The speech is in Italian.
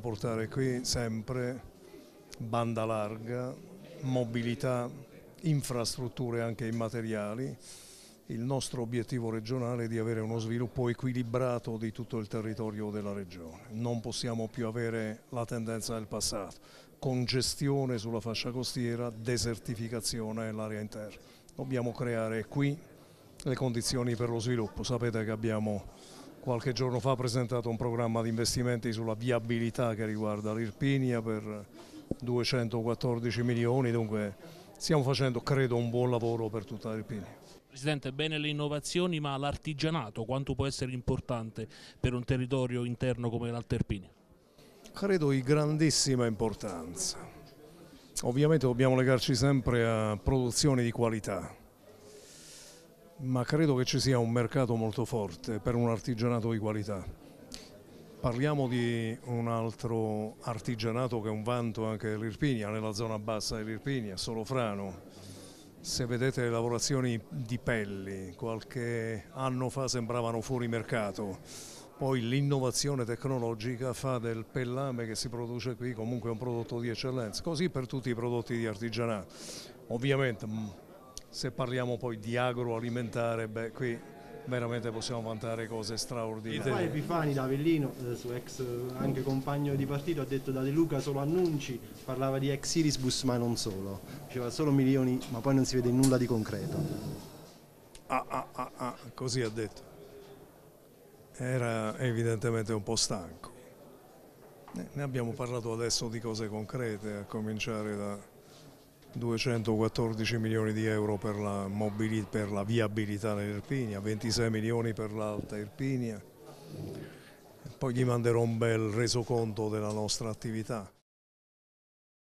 portare qui sempre banda larga, mobilità, infrastrutture anche immateriali. Il nostro obiettivo regionale è di avere uno sviluppo equilibrato di tutto il territorio della regione. Non possiamo più avere la tendenza del passato, congestione sulla fascia costiera, desertificazione nell'area interna. Dobbiamo creare qui le condizioni per lo sviluppo. Sapete che abbiamo qualche giorno fa presentato un programma di investimenti sulla viabilità che riguarda l'Irpinia per 214 milioni, dunque stiamo facendo credo un buon lavoro per tutta l'Irpinia. Presidente, bene le innovazioni, ma l'artigianato quanto può essere importante per un territorio interno come l'Alterpini? Credo di grandissima importanza. Ovviamente dobbiamo legarci sempre a produzioni di qualità, ma credo che ci sia un mercato molto forte per un artigianato di qualità. Parliamo di un altro artigianato che è un vanto anche dell'Irpinia, nella zona bassa dell'Irpinia, Solofrano se vedete le lavorazioni di pelli, qualche anno fa sembravano fuori mercato, poi l'innovazione tecnologica fa del pellame che si produce qui comunque un prodotto di eccellenza, così per tutti i prodotti di artigianato. Ovviamente se parliamo poi di agroalimentare, beh qui veramente possiamo vantare cose straordinarie. Rafael Epifani da Avellino, eh, suo ex anche compagno di partito, ha detto da De Luca solo annunci, parlava di ex Irisbus ma non solo, diceva solo milioni ma poi non si vede nulla di concreto. Ah, ah, ah, ah, così ha detto. Era evidentemente un po' stanco. Ne abbiamo parlato adesso di cose concrete, a cominciare da 214 milioni di euro per la, per la viabilità nell'Irpinia, 26 milioni per l'Alta Irpinia. Poi gli manderò un bel resoconto della nostra attività.